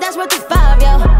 that's worth the five, yo.